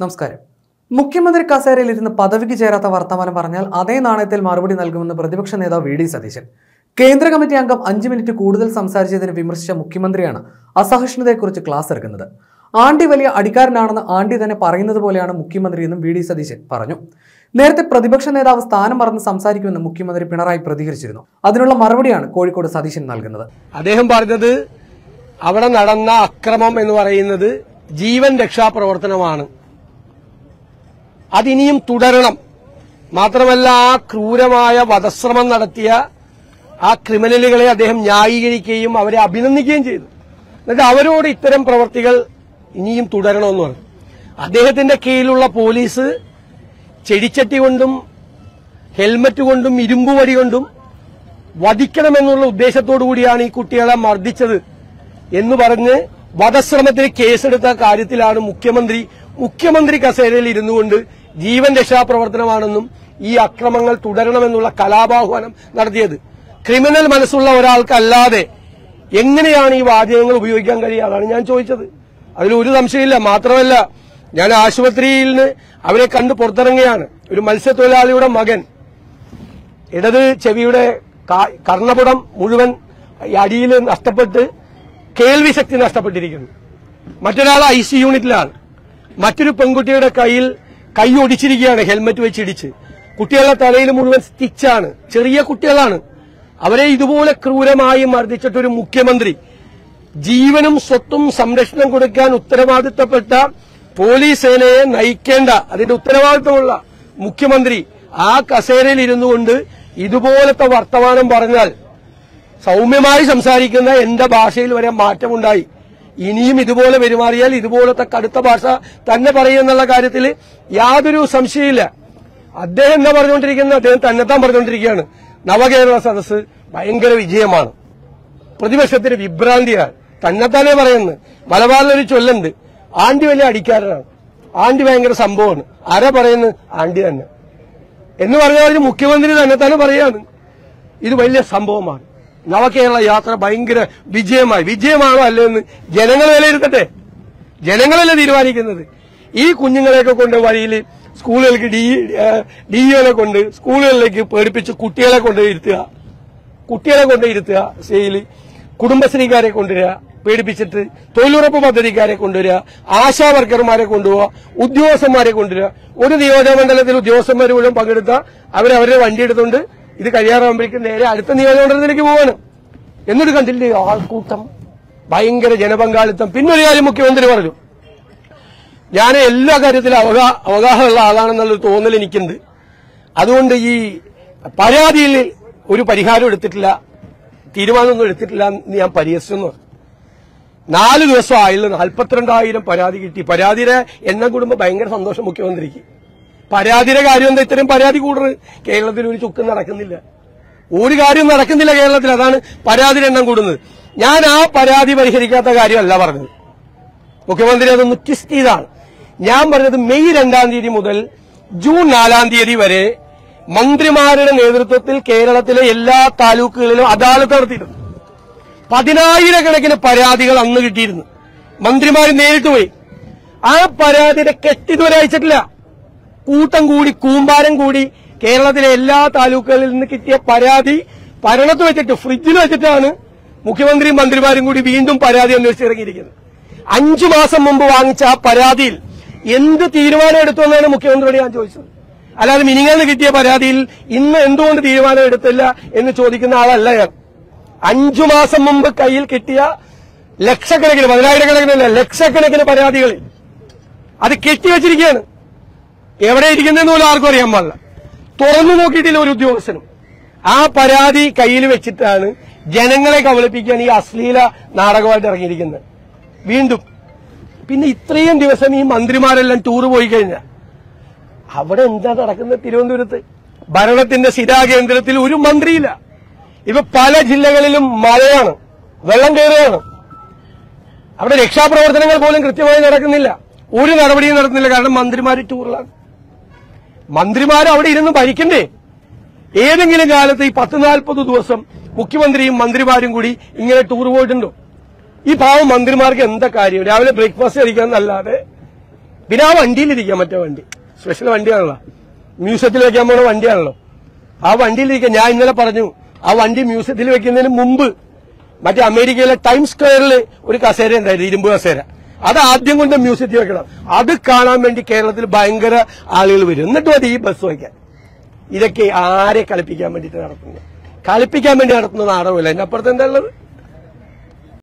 നമസ്കാരം. മുഖ്യമന്ത്രി കസേരയിൽ ഇരുന്ന് പദവിക്ക് ചേരാത്ത വർത്തമാനം പറഞ്ഞാൽ അതേ നാണയത്തിൽ മറുപടി നൽകുമെന്ന് പ്രതിപക്ഷ നേതാവ് വി ഡി സതീശൻ. കേന്ദ്ര കമ്മിറ്റി അംഗം അഞ്ച് മിനിറ്റ് കൂടുതൽ സംസാരിച്ചതിന് വിമർശിച്ച മുഖ്യമന്ത്രിയാണ് അസഹിഷ്ണുതയെക്കുറിച്ച് ക്ലാസ് എടുക്കുന്നത് ആണ്ടി വലിയ അടിക്കാരനാണെന്ന് ആണ്ടി തന്നെ പറയുന്നത് പോലെയാണ് മുഖ്യമന്ത്രി എന്നും വി ഡി സതീശൻ പറഞ്ഞു. നേരത്തെ പ്രതിപക്ഷ നേതാവ് സ്ഥാനം മറന്ന് സംസാരിക്കുമെന്ന് മുഖ്യമന്ത്രി പിണറായി പ്രതികരിച്ചിരുന്നു. അതിനുള്ള മറുപടിയാണ് കോഴിക്കോട് സതീശൻ നൽകുന്നത്. അദ്ദേഹം പറഞ്ഞത് അവിടെ നടന്ന അക്രമം എന്ന് പറയുന്നത് ജീവൻ രക്ഷാപ്രവർത്തനമാണ് അതിനിയും തുടരണം. മാത്രമല്ല ആ ക്രൂരമായ വധശ്രമം നടത്തിയ ആ ക്രിമിനലുകളെ അദ്ദേഹം ന്യായീകരിക്കുകയും അവരെ അഭിനന്ദിക്കുകയും ചെയ്തു. എന്നിട്ട് അവരോട് ഇത്തരം പ്രവർത്തികൾ ഇനിയും തുടരണമെന്ന് പറഞ്ഞു. അദ്ദേഹത്തിന്റെ കീഴിലുള്ള പോലീസ് ചെടിച്ചട്ടി കൊണ്ടും ഹെൽമറ്റ് കൊണ്ടും ഇരുമ്പ് ഇരുമ്പുവടി കൊണ്ടും വധിക്കണമെന്നുള്ള ഉദ്ദേശത്തോടു കൂടിയാണ് ഈ കുട്ടികളെ മർദ്ദിച്ചത് എന്ന് പറഞ്ഞ് വധശ്രമത്തിന് കേസെടുത്ത കാര്യത്തിലാണ് മുഖ്യമന്ത്രി മുഖ്യമന്ത്രി കസേരയിൽ ഇരുന്നു കൊണ്ട് ജീവൻ രക്ഷാപ്രവർത്തനമാണെന്നും ഈ അക്രമങ്ങൾ തുടരണമെന്നുള്ള കലാപാഹ്വാനം നടത്തിയത്. ക്രിമിനൽ മനസ്സുള്ള ഒരാൾക്കല്ലാതെ എങ്ങനെയാണ് ഈ വാചകങ്ങൾ ഉപയോഗിക്കാൻ കഴിയുക? അതാണ് ഞാൻ ചോദിച്ചത്. അതിൽ ഒരു സംശയമില്ല. മാത്രമല്ല ഞാൻ ആശുപത്രിയിൽ നിന്ന് അവരെ കണ്ട് പുറത്തിറങ്ങിയാണ്. ഒരു മത്സ്യത്തൊഴിലാളിയുടെ മകൻ. ഇടത് ചെവിയുടെ കർണപുടം മുഴുവൻ അടിയിൽ നഷ്ടപ്പെട്ട് കേൾവി ശക്തി നഷ്ടപ്പെട്ടിരിക്കുന്നു. മറ്റൊരാൾ ഐ സി യൂണിറ്റിലാണ്. മറ്റൊരു പെൺകുട്ടിയുടെ കയ്യിൽ കൈ ഒടിച്ചിരിക്കുകയാണ് ഹെൽമറ്റ് വെച്ച് ഇടിച്ച് കുട്ടികളുടെ തലയിൽ മുഴുവൻ സ്റ്റിച്ചാണ്. ചെറിയ കുട്ടികളാണ്. അവരെ ഇതുപോലെ ക്രൂരമായി മർദ്ദിച്ചിട്ടൊരു മുഖ്യമന്ത്രി ജീവനും സ്വത്തും സംരക്ഷണം കൊടുക്കാൻ ഉത്തരവാദിത്തപ്പെട്ട പോലീസ് സേനയെ നയിക്കേണ്ട അതിന്റെ ഉത്തരവാദിത്തമുള്ള മുഖ്യമന്ത്രി ആ കസേരയിൽ ഇരുന്നു കൊണ്ട് ഇതുപോലത്തെ വർത്തമാനം പറഞ്ഞാൽ സൗമ്യമായി സംസാരിക്കുന്ന എന്റെ ഭാഷയിൽ വരെ മാറ്റമുണ്ടായി. ഇനിയും ഇതുപോലെ പെരുമാറിയാൽ ഇതുപോലത്തെ കടുത്ത ഭാഷ തന്നെ പറയുമെന്നുള്ള കാര്യത്തിൽ യാതൊരു സംശയമില്ല അദ്ദേഹം എന്താ പറഞ്ഞുകൊണ്ടിരിക്കുന്നത്? അദ്ദേഹം തന്നെ തന്നെത്താൻ പറഞ്ഞുകൊണ്ടിരിക്കുകയാണ്. നവകേരള സദസ് ഭയങ്കര വിജയമാണ്. പ്രതിപക്ഷത്തിന് വിഭ്രാന്തിയാണ്. തന്നെത്താനേ പറയുന്നത്. മലബാറിലൊരു ചൊല്ലുണ്ട്. ആണ്ടി വലിയ അടിക്കാരനാണ്. ആണ്ടി ഭയങ്കര സംഭവമാണ്. ആരാ പറയുന്നത് ആണ്ടി തന്നെ. എന്ന് പറഞ്ഞാൽ മുഖ്യമന്ത്രി തന്നെ തന്നെ പറയാണ്. ഇത് വലിയ സംഭവമാണ്. നവകേരള യാത്ര ഭയങ്കര വിജയമായി. വിജയമാണോ അല്ലെന്ന് ജനങ്ങൾ വിലയിരുത്തട്ടെ ജനങ്ങളല്ലേ തീരുമാനിക്കുന്നത്? ഈ കുഞ്ഞുങ്ങളെയൊക്കെ കൊണ്ട് വഴിയിൽ സ്കൂളുകൾക്ക് ഡി ഡിഇഒനെ കൊണ്ട് സ്കൂളുകളിലേക്ക് പേടിപ്പിച്ച് കുട്ടികളെ കൊണ്ട് ഇരുത്തുക. കുട്ടികളെ കൊണ്ട് ഇരുത്തുക. സെയിൽ കുടുംബശ്രീക്കാരെ കൊണ്ടുവരിക പേടിപ്പിച്ചിട്ട് തൊഴിലുറപ്പ് പദ്ധതിക്കാരെ കൊണ്ടുവരിക ആശാ വർക്കർമാരെ കൊണ്ടുപോവുക ഉദ്യോഗസ്ഥന്മാരെ കൊണ്ടുവരിക ഒരു നിയോജകമണ്ഡലത്തിൽ ഉദ്യോഗസ്ഥന്മാർ മുഴുവൻ പങ്കെടുത്ത അവരവരുടെ വണ്ടി എടുത്തുകൊണ്ട് ഇത് കഴിയാറാകുമ്പോഴേക്കും നേരെ അടുത്ത നിയോജകമണ്ഡലത്തിലേക്ക് പോവാണ്. എന്നിട്ട് കണ്ടില്ലേ ആൾക്കൂട്ടം ഭയങ്കര ജനപങ്കാളിത്തം. പിന്നൊരു കാര്യം മുഖ്യമന്ത്രി പറഞ്ഞു. ഞാൻ എല്ലാ കാര്യത്തിലും അവഗാ അവഗാഹമുള്ള ആളാണെന്നുള്ളൊരു തോന്നൽ എനിക്കുണ്ട്. അതുകൊണ്ട് ഈ പരാതിയിൽ ഒരു പരിഹാരം എടുത്തിട്ടില്ല തീരുമാനമൊന്നും എടുത്തിട്ടില്ല എന്ന് ഞാൻ പരിഹസിക്കുന്നു. നാല് ദിവസം ആയില്ല നാൽപ്പത്തിരണ്ടായിരം പരാതി കിട്ടി. പരാതിയുടെ എണ്ണം കൂടുമ്പോൾ ഭയങ്കര സന്തോഷം മുഖ്യമന്ത്രിക്ക്. പരാതിയുടെ കാര്യം എന്താ ഇത്രയും പരാതി കൂടുതൽ കേരളത്തിൽ ഒരു ചുക്കും നടക്കുന്നില്ല. ഒരു കാര്യം നടക്കുന്നില്ല കേരളത്തിൽ. അതാണ് പരാതിയുടെ എണ്ണം കൂടുന്നത്. ഞാൻ ആ പരാതി പരിഹരിക്കാത്ത കാര്യമല്ല പറഞ്ഞത്. മുഖ്യമന്ത്രി അതൊന്ന് ട്വിസ്റ്റ് ചെയ്താണ് ഞാൻ പറഞ്ഞത് മെയ് രണ്ടാം തീയതി മുതൽ ജൂൺ നാലാം തീയതി വരെ മന്ത്രിമാരുടെ നേതൃത്വത്തിൽ കേരളത്തിലെ എല്ലാ താലൂക്കുകളിലും അദാലത്ത് നടത്തിയിരുന്നു. പതിനായിരക്കണക്കിന് പരാതികൾ അന്ന് കിട്ടിയിരുന്നു. മന്ത്രിമാർ നേരിട്ട് പോയി. ആ പരാതിയുടെ കെട്ടിതുവരെ അയച്ചിട്ടില്ല. കൂട്ടം കൂടി കൂമ്പാരം കൂടി കേരളത്തിലെ എല്ലാ താലൂക്കുകളിൽ നിന്ന് കിട്ടിയ പരാതി ഭരണത്ത് വെച്ചിട്ട് ഫ്രിഡ്ജിൽ വെച്ചിട്ടാണ് മുഖ്യമന്ത്രിയും മന്ത്രിമാരും കൂടി വീണ്ടും പരാതി അന്വേഷിച്ചിറങ്ങിയിരിക്കുന്നത് അഞ്ചു മാസം മുമ്പ് വാങ്ങിച്ച ആ പരാതിയിൽ എന്ത് തീരുമാനം എടുത്തു എന്നാണ് മുഖ്യമന്ത്രിയോട് ഞാൻ ചോദിച്ചത്. അല്ലാതെ മിനിങ്ങാന്ന് കിട്ടിയ പരാതിയിൽ ഇന്ന് എന്തുകൊണ്ട് തീരുമാനം എടുത്തില്ല എന്ന് ചോദിക്കുന്ന ആളല്ല ഞാൻ. അഞ്ചു മാസം മുമ്പ് കയ്യിൽ കിട്ടിയ ലക്ഷക്കണക്കിന് പതിനായിരക്കണക്കിനല്ല ലക്ഷക്കണക്കിന് പരാതികളിൽ അത് കെട്ടിവെച്ചിരിക്കുകയാണ്. എവിടെ ഇരിക്കുന്നതെന്ന് പോലും ആർക്കും അറിയാൻ പാടില്ല. തുറന്നു നോക്കിയിട്ടില്ല ഒരു ഉദ്യോഗസ്ഥനും. ആ പരാതി കയ്യിൽ വെച്ചിട്ടാണ് ജനങ്ങളെ കബളിപ്പിക്കാൻ ഈ അശ്ലീല നാടകമായിട്ട് ഇറങ്ങിയിരിക്കുന്നത്. വീണ്ടും. പിന്നെ ഇത്രയും ദിവസം ഈ മന്ത്രിമാരെല്ലാം ടൂർ പോയി കഴിഞ്ഞാൽ അവിടെ എന്താ നടക്കുന്നത് തിരുവനന്തപുരത്ത്? ഭരണത്തിന്റെ സ്ഥിരാകേന്ദ്രത്തിൽ ഒരു മന്ത്രിയില്ല. ഇപ്പൊ പല ജില്ലകളിലും മഴയാണ്. വെള്ളം കയറുകയാണ്. അവിടെ രക്ഷാപ്രവർത്തനങ്ങൾ പോലും കൃത്യമായി നടക്കുന്നില്ല. ഒരു നടപടിയും നടക്കുന്നില്ല. കാരണം മന്ത്രിമാർ ടൂറിലാണ് മന്ത്രിമാർ അവിടെ ഇരുന്ന് ഭരിക്കണ്ടേ? ഏതെങ്കിലും കാലത്ത് ഈ പത്ത് നാൽപ്പത് ദിവസം മുഖ്യമന്ത്രിയും മന്ത്രിമാരും കൂടി ഇങ്ങനെ ടൂർ പോയിട്ടുണ്ടോ? ഈ പാവം മന്ത്രിമാർക്ക് എന്താ കാര്യം? രാവിലെ ബ്രേക്ക്ഫാസ്റ്റ് കഴിക്കാന്നല്ലാതെ പിന്നെ ആ വണ്ടിയിലിരിക്കാം മറ്റേ വണ്ടി. സ്പെഷ്യൽ വണ്ടിയാണല്ലോ. മ്യൂസിയത്തിൽ വെക്കാൻ പോണ വണ്ടിയാണല്ലോ. ആ വണ്ടിയിലിരിക്കാം ഞാൻ ഇന്നലെ പറഞ്ഞു ആ വണ്ടി മ്യൂസിയത്തിൽ വെക്കുന്നതിന് മുമ്പ് മറ്റേ അമേരിക്കയിലെ ടൈം സ്ക്വയറിൽ ഒരു കസേര ഉണ്ടായിരുന്നു ഇരുമ്പ് കസേര. അത് ആദ്യം കൊണ്ട് മ്യൂസിയത്തിൽ വെക്കണം. അത് കാണാൻ വേണ്ടി കേരളത്തിൽ ഭയങ്കര ആളുകൾ വരും. എന്നിട്ട് മതി ഈ ബസ് വയ്ക്കാൻ. ഇതൊക്കെ ആരെ കളിപ്പിക്കാൻ വേണ്ടിയിട്ട് നടത്തുന്നത്? കളിപ്പിക്കാൻ വേണ്ടി നടത്തുന്ന നാടകമില്ല അപ്പുറത്ത് എന്താ ഉള്ളത്?